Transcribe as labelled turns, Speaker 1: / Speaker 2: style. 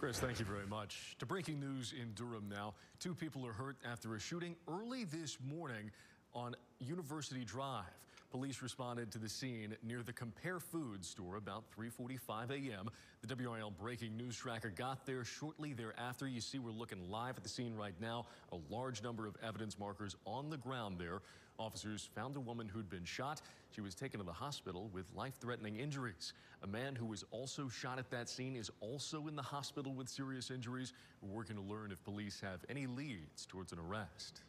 Speaker 1: Chris, thank you very much. To breaking news in Durham now. Two people are hurt after a shooting early this morning on University Drive. Police responded to the scene near the Compare Foods store about 3.45 a.m. The WRAL breaking news tracker got there shortly thereafter. You see we're looking live at the scene right now. A large number of evidence markers on the ground there. Officers found a woman who'd been shot. She was taken to the hospital with life-threatening injuries. A man who was also shot at that scene is also in the hospital with serious injuries. We're working to learn if police have any leads towards an arrest.